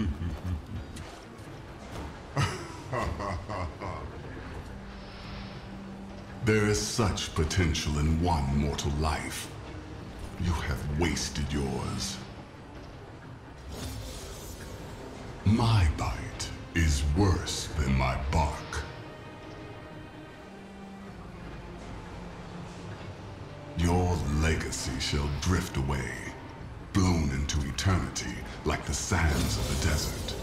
There is such potential in one mortal life. You have wasted yours. My bite is worse than my bark. Your legacy shall drift away, blown into eternity like the sands of the desert.